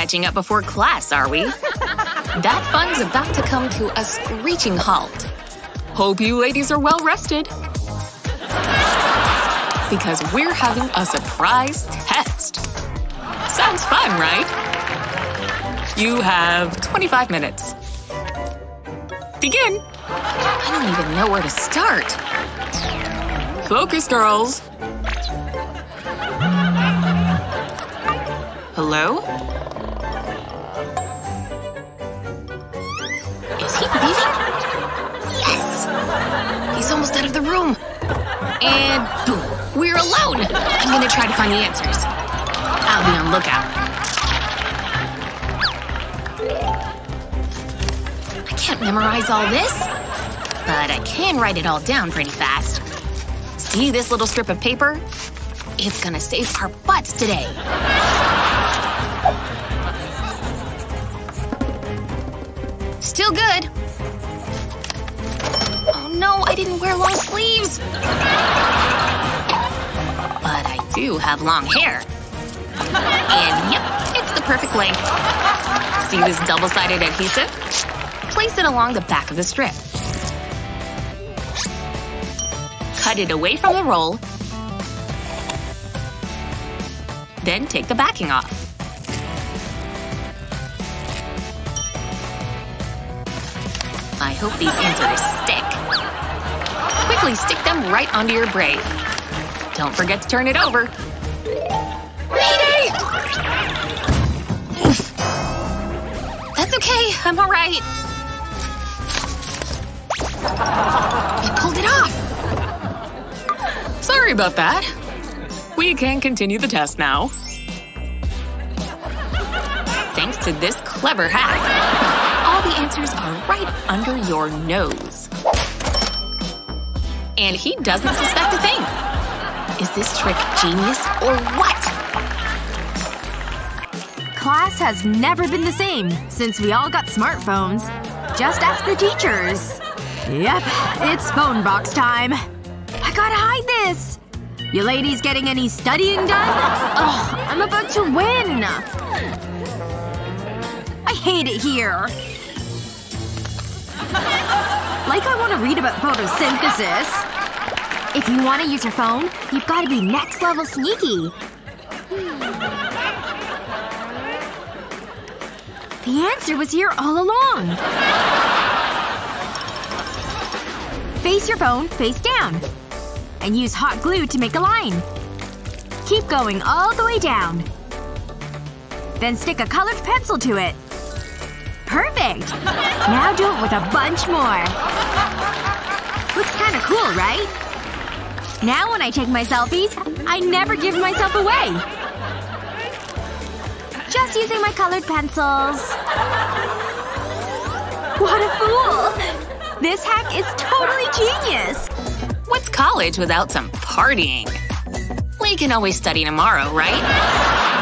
catching up before class, are we? that fun's about to come to a screeching halt. Hope you ladies are well rested. Because we're having a surprise test. Sounds fun, right? You have 25 minutes. Begin! I don't even know where to start. Focus, girls. Hello? And boom, we're alone! I'm gonna try to find the answers. I'll be on lookout. I can't memorize all this, but I can write it all down pretty fast. See this little strip of paper? It's gonna save our butts today. Still good. No, I didn't wear long sleeves. But I do have long hair. And yep, it's the perfect length. See this double-sided adhesive? Place it along the back of the strip. Cut it away from the roll. Then take the backing off. I hope these answers stick. Quickly stick them right onto your braid. Don't forget to turn it over. Mayday! Oof. That's okay, I'm alright. I pulled it off! Sorry about that. We can continue the test now. Thanks to this clever hack, all the answers are right under your nose. And he doesn't suspect a thing. Is this trick genius or what? Class has never been the same since we all got smartphones. Just ask the teachers. Yep, it's phone box time. I gotta hide this! You ladies getting any studying done? Ugh, I'm about to win! I hate it here. Like I want to read about photosynthesis. If you want to use your phone, you've got to be next level sneaky. The answer was here all along. Face your phone face down. And use hot glue to make a line. Keep going all the way down. Then stick a colored pencil to it. Perfect! Now do it with a bunch more. Looks kinda cool, right? Now when I take my selfies, I never give myself away. Just using my colored pencils. What a fool! This hack is totally genius! What's college without some partying? We can always study tomorrow, right?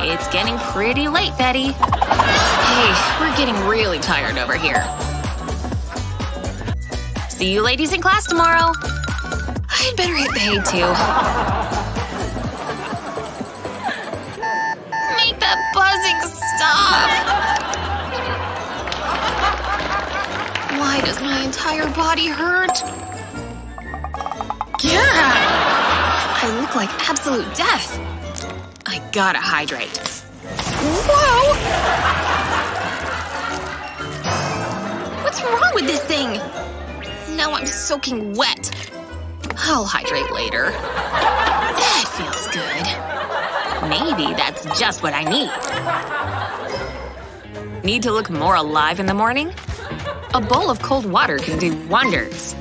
It's getting pretty late, Betty. Hey, we're getting really tired over here. See you ladies in class tomorrow. I'd better hit paid too. Make that buzzing stop! Why does my entire body hurt? Yeah! I look like absolute death. I gotta hydrate. Whoa! What's wrong with this thing? Now I'm soaking wet. I'll hydrate later. That feels good. Maybe that's just what I need. Need to look more alive in the morning? A bowl of cold water can do wonders.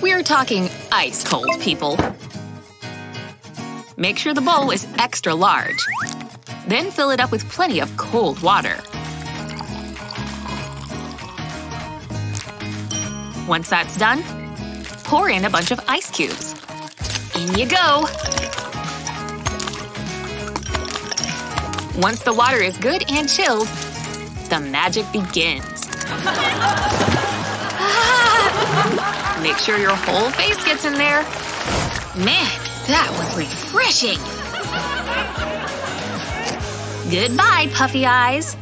We're talking ice cold, people. Make sure the bowl is extra large. Then fill it up with plenty of cold water. Once that's done, pour in a bunch of ice cubes. In you go! Once the water is good and chilled, the magic begins. Ah! Make sure your whole face gets in there. Man, that was refreshing! Goodbye, puffy eyes.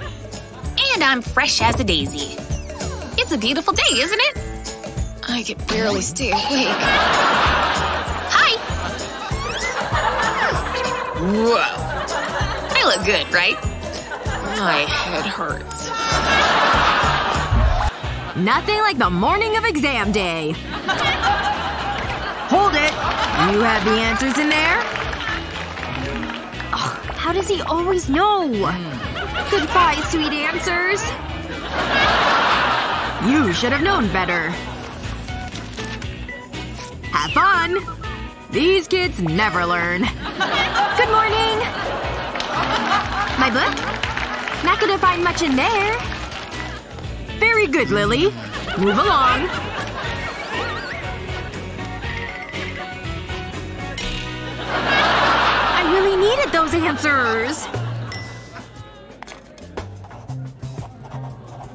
And I'm fresh as a daisy. It's a beautiful day, isn't it? I can barely stay awake. Hi! Whoa. I look good, right? My head hurts. Nothing like the morning of exam day. You have the answers in there? Oh, how does he always know? Goodbye, sweet answers. You should have known better. Have fun! These kids never learn. Good morning! My book? Not gonna find much in there. Very good, Lily. Move along. Really needed those answers.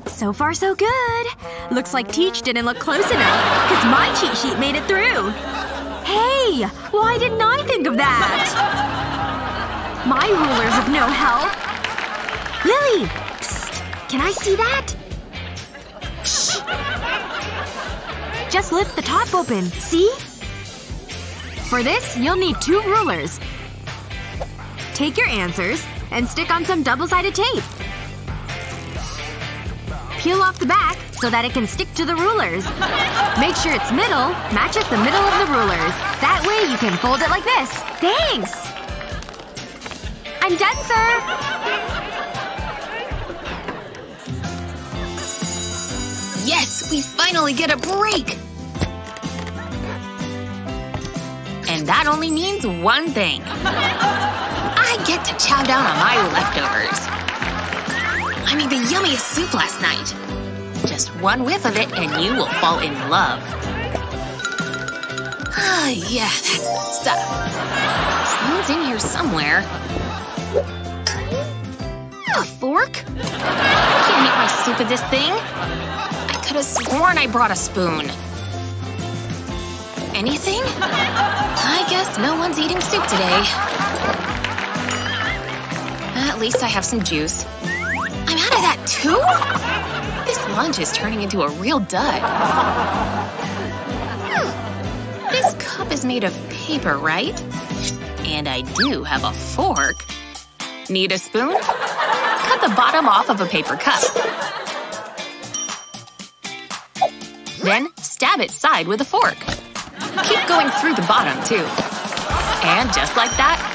So far so good. Looks like Teach didn't look close enough, because my cheat sheet made it through. Hey! Why didn't I think of that? My ruler's of no help. Lily! Psst. Can I see that? Shh. Just lift the top open. See? For this, you'll need two rulers. Take your answers and stick on some double-sided tape. Peel off the back so that it can stick to the rulers. Make sure its middle matches the middle of the rulers. That way you can fold it like this. Thanks! I'm done, sir! Yes, we finally get a break! And that only means one thing. To chow down on my leftovers. I made the yummiest soup last night. Just one whiff of it and you will fall in love. Ah, yeah, that's the stuff. Spoon's in here somewhere. A fork? I can't eat my soup with this thing. I could have sworn I brought a spoon. Anything? I guess no one's eating soup today. At least I have some juice. I'm out of that too? This lunch is turning into a real dud. This cup is made of paper, right? And I do have a fork. Need a spoon? Cut the bottom off of a paper cup. Then stab its side with a fork. Keep going through the bottom, too. And just like that,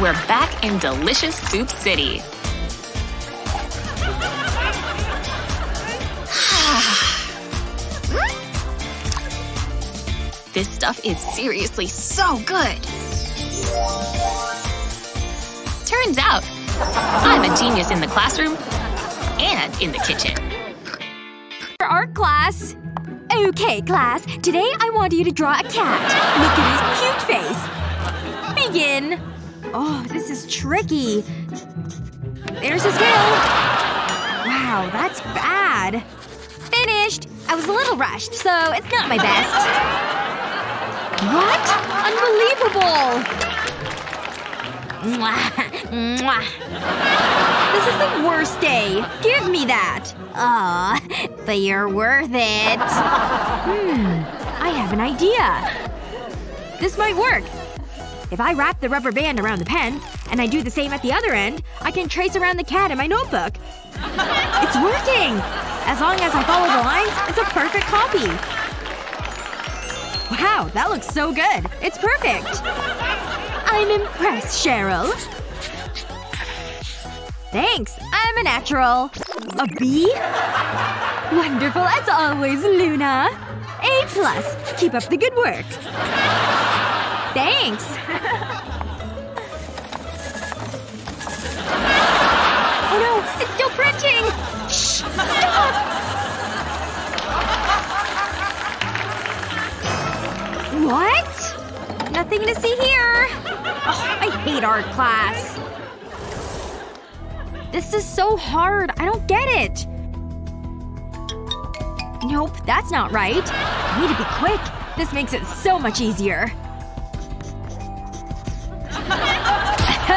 we're back in delicious Soup City. this stuff is seriously so good. Turns out, I'm a genius in the classroom and in the kitchen. For art class. Okay, class. Today I want you to draw a cat. Look at his cute face. Begin. Oh, this is tricky. There's his tail. Wow, that's bad. Finished! I was a little rushed, so it's not my best. What? Unbelievable! Mwah. Mwah. This is the worst day. Give me that. Aw, but you're worth it. Hmm. I have an idea. This might work. If I wrap the rubber band around the pen, and I do the same at the other end, I can trace around the cat in my notebook. It's working! As long as I follow the lines, it's a perfect copy. Wow, that looks so good. It's perfect. I'm impressed, Cheryl. Thanks. I'm a natural. A B? Wonderful as always, Luna. A plus. Keep up the good work. Thanks. oh no! It's still printing! Shh! Stop! What? Nothing to see here. Oh, I hate art class. This is so hard. I don't get it. Nope, that's not right. I need to be quick. This makes it so much easier.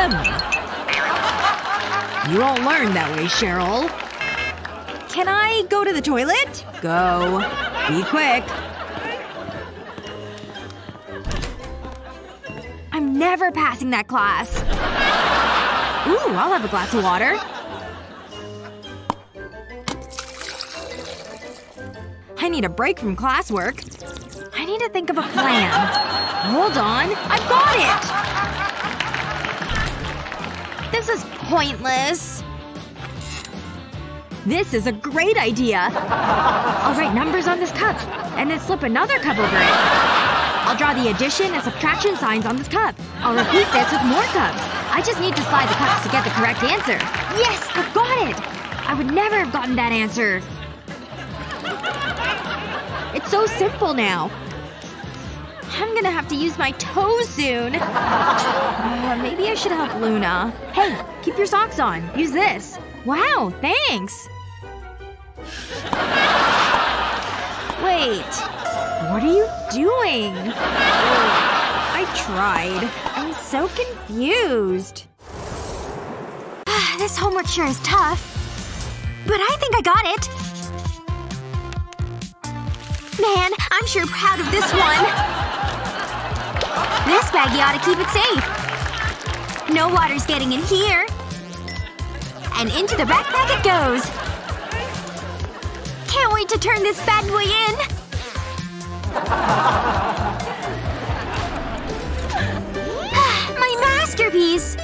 You won't learn that way, Cheryl. Can I go to the toilet? Go. Be quick. I'm never passing that class. Ooh, I'll have a glass of water. I need a break from classwork. I need to think of a plan. Hold on. I've got it! This is pointless. This is a great idea! I'll write numbers on this cup, and then slip another cup over it. I'll draw the addition and subtraction signs on this cup. I'll repeat this with more cups. I just need to slide the cups to get the correct answer. Yes! I've got it! I would never have gotten that answer. It's so simple now. I'm gonna have to use my toes soon. Uh, maybe I should help Luna. Hey, keep your socks on. Use this. Wow, thanks. Wait. What are you doing? I tried. I'm so confused. this homework sure is tough. But I think I got it. Man, I'm sure proud of this one. This baggie ought to keep it safe. No water's getting in here. And into the backpack it goes. Can't wait to turn this bad boy in. My masterpiece!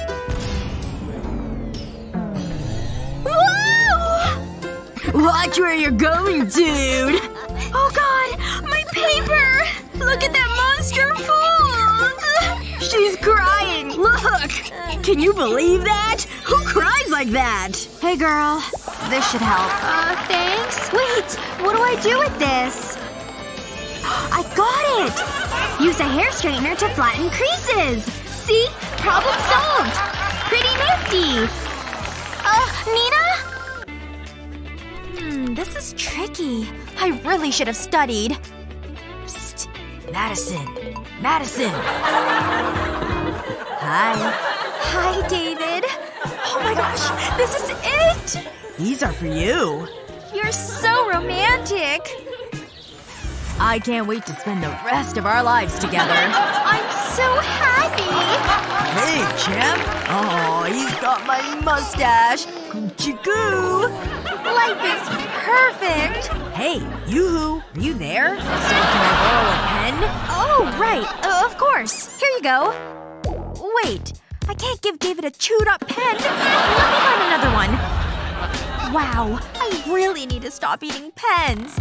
Whoa! Watch where you're going, dude! Oh god! My paper! Look at that monster fool! She's crying! Look! Can you believe that? Who cries like that? Hey girl. This should help. Uh, thanks? Wait! What do I do with this? I got it! Use a hair straightener to flatten creases! See? Problem solved! Pretty nifty! Uh, Nina? Hmm, this is tricky. I really should have studied. Psst. Madison. Madison! Hi. Hi, David. Oh my gosh, this is it! These are for you. You're so romantic. I can't wait to spend the rest of our lives together. I'm so happy! Hey, champ! Oh, he's got my mustache! Coochie goo! Life is perfect! Hey, yoo-hoo! Are you there? So can I borrow a pen? Oh, right. Uh, of course. Here you go. Wait. I can't give David a chewed-up pen. Let me find another one. Wow. I really need to stop eating pens.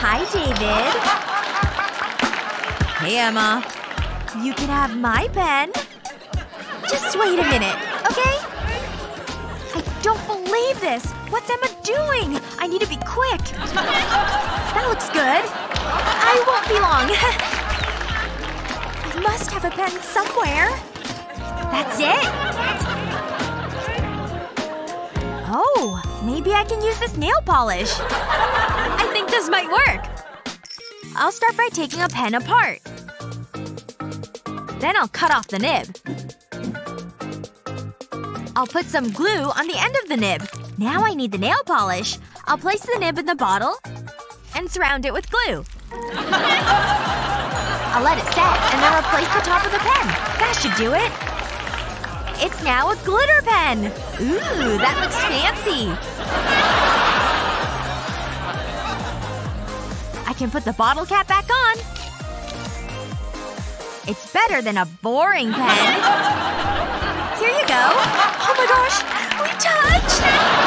Hi, David. Hey, Emma. You can have my pen. Just wait a minute, okay? This. What's Emma doing? I need to be quick. That looks good. I won't be long. I must have a pen somewhere. That's it? Oh, maybe I can use this nail polish. I think this might work. I'll start by taking a pen apart. Then I'll cut off the nib. I'll put some glue on the end of the nib. Now I need the nail polish. I'll place the nib in the bottle and surround it with glue. I'll let it set and then replace the top of the pen. That should do it. It's now a glitter pen! Ooh, that looks fancy! I can put the bottle cap back on. It's better than a boring pen. Here you go. Oh my gosh! We touched!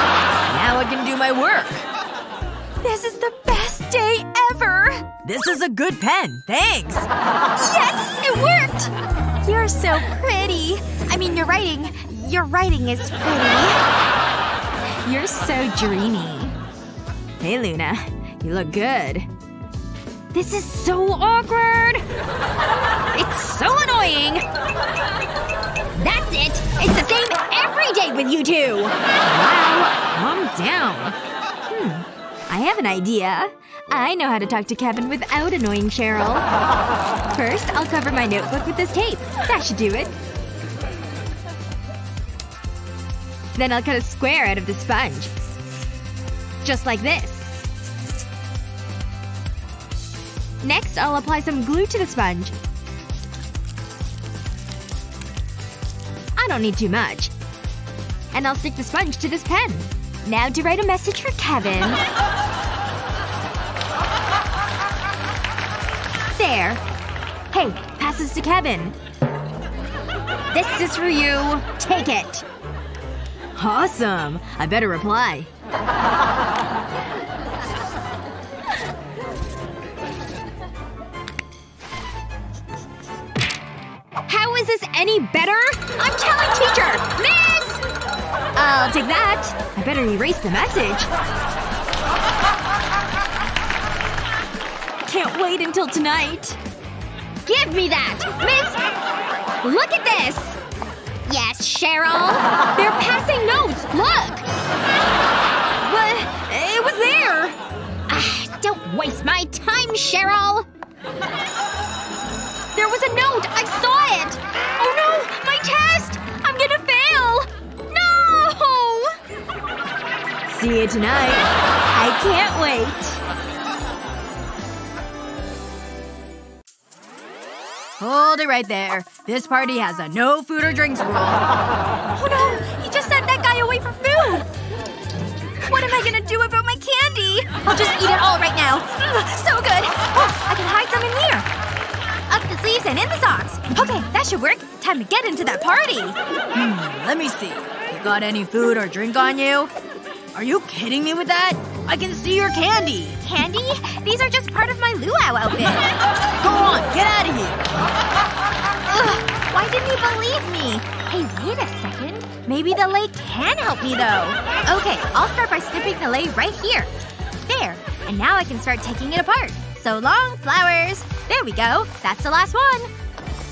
Now I can do my work. This is the best day ever! This is a good pen. Thanks. Yes! It worked! You're so pretty. I mean, your writing… Your writing is pretty. You're so dreamy. Hey, Luna. You look good. This is so awkward! It's so annoying! That's it! It's the same every day with you two! Wow. Calm down. Hmm. I have an idea. I know how to talk to Kevin without annoying Cheryl. First, I'll cover my notebook with this tape. That should do it. Then I'll cut a square out of the sponge. Just like this. Next, I'll apply some glue to the sponge. I don't need too much. And I'll stick the sponge to this pen. Now to write a message for Kevin. There. Hey, pass this to Kevin. This is for you. Take it. Awesome. I better reply. How is this any better? I'm telling teacher! I'll take that. I better erase the message. Can't wait until tonight. Give me that! Miss! Look at this! Yes, Cheryl? They're passing notes! Look! But it was there! Ah, don't waste my time, Cheryl! There was a note! I saw it! Oh no! You tonight. I can't wait. Hold it right there. This party has a no food or drinks rule. Oh no! He just sent that guy away for food! What am I gonna do about my candy? I'll just eat it all right now. So good! Oh, I can hide some in here. Up the sleeves and in the socks. Okay, that should work. Time to get into that party. Hmm, let me see. You got any food or drink on you? Are you kidding me with that? I can see your candy! Candy? These are just part of my luau outfit. Go on, get out of here! Ugh, why didn't you believe me? Hey, wait a second. Maybe the lei can help me though. Okay, I'll start by snipping the lei right here. There. And now I can start taking it apart. So long, flowers. There we go. That's the last one.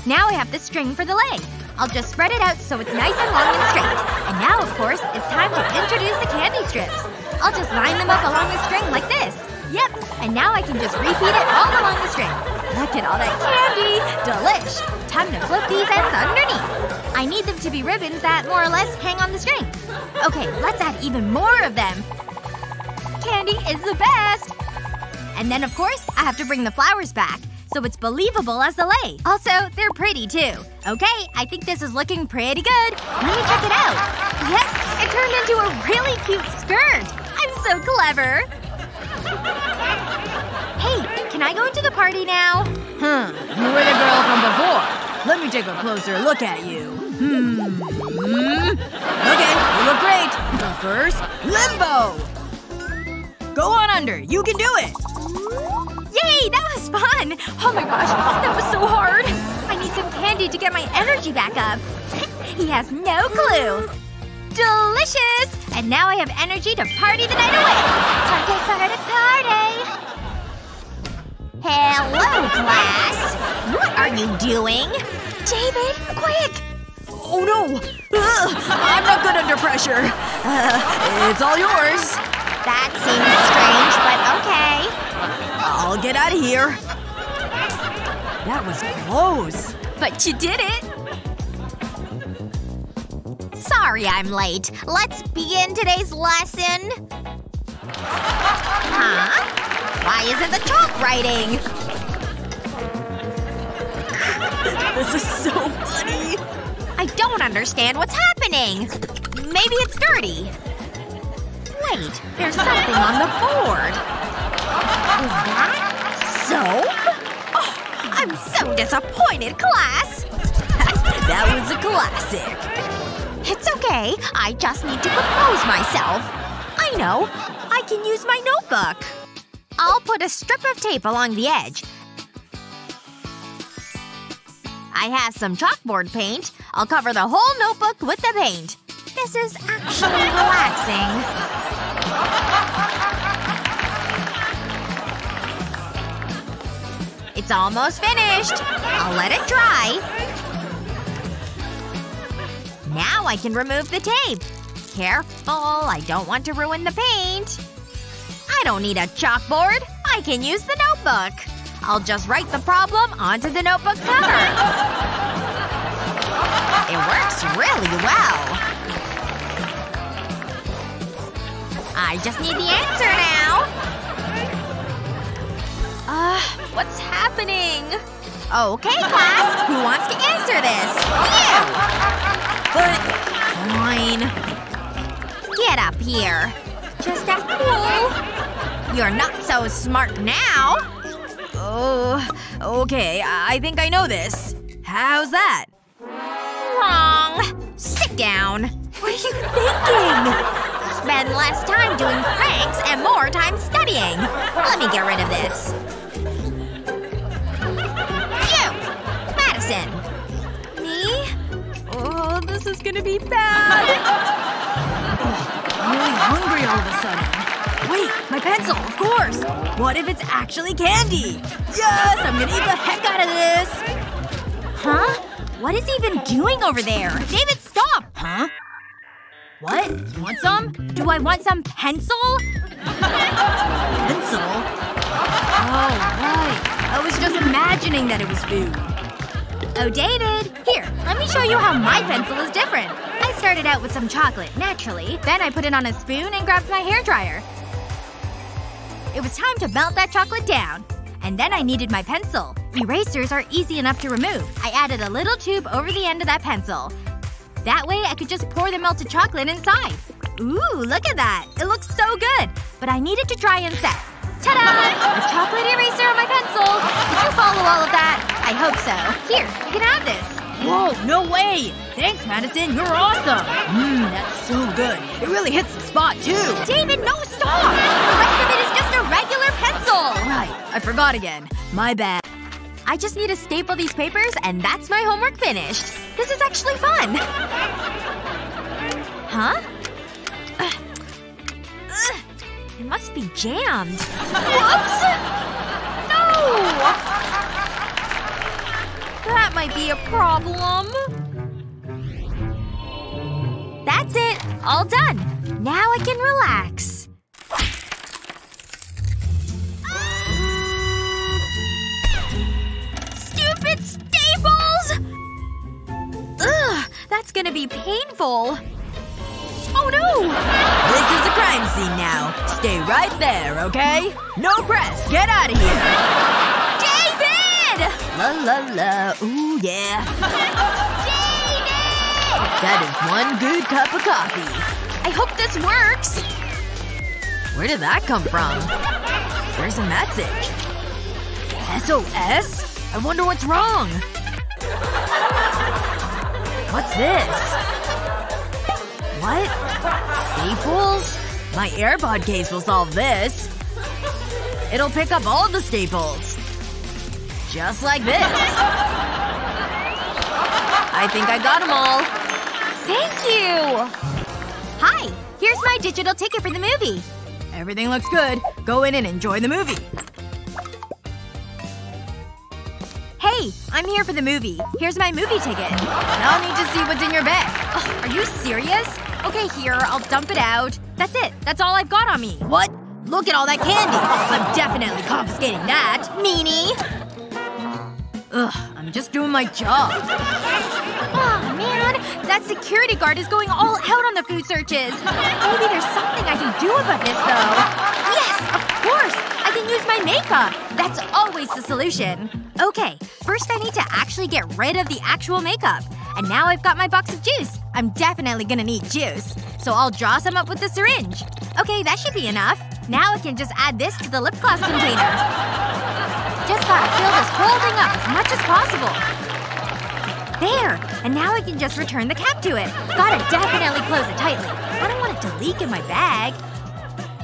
Now I have the string for the lei. I'll just spread it out so it's nice and long and straight. And now, of course, it's time to introduce the candy strips. I'll just line them up along the string like this. Yep. And now I can just repeat it all along the string. Look at all that candy! Delish! Time to flip these ends underneath. I need them to be ribbons that more or less hang on the string. Okay, let's add even more of them. Candy is the best! And then, of course, I have to bring the flowers back. So it's believable as the lei. Also, they're pretty too. Okay, I think this is looking pretty good. Let me check it out. Yes, it turned into a really cute skirt. I'm so clever. Hey, can I go into the party now? Hmm. You were the girl from before. Let me take a closer look at you. Hmm. Okay, you look great. But first, limbo! Go on under. You can do it! Yay! That was fun! Oh my gosh, that was so hard! I need some candy to get my energy back up. he has no clue. Delicious! And now I have energy to party the night away! Party, party, party! Hello, class! What are you doing? David, quick! Oh no! Ugh, I'm not good under pressure. Uh, it's all yours. That seems strange, but okay. I'll get out of here. That was close. But you did it! Sorry I'm late. Let's begin today's lesson. Huh? Why isn't the chalk writing? This is so funny. I don't understand what's happening. Maybe it's dirty. Wait, there's something on the board. Is that soap? Oh, I'm so disappointed, class! that was a classic. It's okay. I just need to compose myself. I know. I can use my notebook. I'll put a strip of tape along the edge. I have some chalkboard paint. I'll cover the whole notebook with the paint. This is actually relaxing. It's almost finished. I'll let it dry. Now I can remove the tape. Careful, I don't want to ruin the paint. I don't need a chalkboard. I can use the notebook. I'll just write the problem onto the notebook cover. It works really well. I just need the answer now. Uh, what's happening? Okay, class. Who wants to answer this? You! But… Fine. Get up here. Just act cool. You're not so smart now. Oh… Okay, I think I know this. How's that? Wrong. Sit down. What are you thinking? Spend less time doing pranks and more time studying. Let me get rid of this. Gonna be bad. I'm really hungry all of a sudden. Wait, my pencil, of course! What if it's actually candy? Yes! I'm gonna eat the heck out of this! Huh? What is he even doing over there? David, stop! Huh? What? You want some? Do I want some pencil? Pencil? Oh, right. I was just imagining that it was food. Oh, David! Here, let me show you how my pencil is different. I started out with some chocolate, naturally. Then I put it on a spoon and grabbed my hairdryer. It was time to melt that chocolate down. And then I needed my pencil. Erasers are easy enough to remove. I added a little tube over the end of that pencil. That way I could just pour the melted chocolate inside. Ooh, look at that. It looks so good. But I need it to dry and set. Ta-da! A chocolate eraser on my pencil! Did you follow all of that? I hope so. Here, you can have this. Whoa, no way! Thanks, Madison. You're awesome! Mmm, that's so good. It really hits the spot, too! David, no, stop! The rest of it is just a regular pencil! Right. I forgot again. My bad. I just need to staple these papers and that's my homework finished. This is actually fun. Huh? Ugh. Ugh. It must be jammed. Whoops! No! That might be a problem. That's it. All done. Now I can relax. Stupid staples! Ugh, that's gonna be painful. Oh no! This is the crime scene now. Stay right there, okay? No press! Get out of here! La la la. Ooh, yeah. David! That is one good cup of coffee. I hope this works. Where did that come from? Where's the message? SOS? I wonder what's wrong. What's this? What? Staples? My AirPod case will solve this. It'll pick up all the staples. Just like this. I think I got them all. Thank you! Hi! Here's my digital ticket for the movie. Everything looks good. Go in and enjoy the movie. Hey, I'm here for the movie. Here's my movie ticket. I'll need to see what's in your bag. Ugh, are you serious? Okay, here, I'll dump it out. That's it. That's all I've got on me. What? Look at all that candy! I'm definitely confiscating that. Meanie! Ugh, I'm just doing my job. Oh, man. That security guard is going all out on the food searches. Maybe there's something I can do about this, though. Yes! Of course! I can use my makeup! That's always the solution. Okay, first I need to actually get rid of the actual makeup. And now I've got my box of juice. I'm definitely gonna need juice. So I'll draw some up with the syringe. Okay, that should be enough. Now I can just add this to the lip gloss container. Just gotta fill this whole thing up as much as possible. There! And now I can just return the cap to it. Gotta definitely close it tightly. I don't want it to leak in my bag.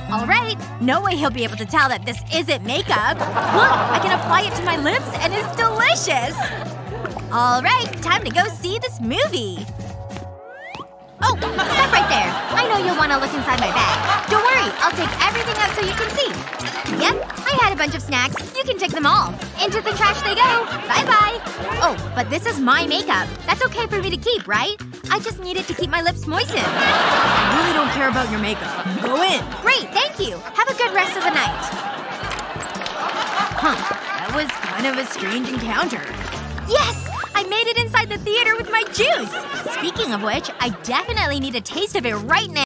Alright. No way he'll be able to tell that this isn't makeup. Look! I can apply it to my lips and it's delicious! Alright, time to go see this movie. Oh! Stop right there. I know you'll want to look inside my bag. Don't I'll take everything out so you can see. Yep, I had a bunch of snacks. You can take them all. Into the trash they go. Bye-bye. Oh, but this is my makeup. That's okay for me to keep, right? I just need it to keep my lips moistened. I really don't care about your makeup. Go in. Great, thank you. Have a good rest of the night. Huh. That was kind of a strange encounter. Yes! I made it inside the theater with my juice! Speaking of which, I definitely need a taste of it right now.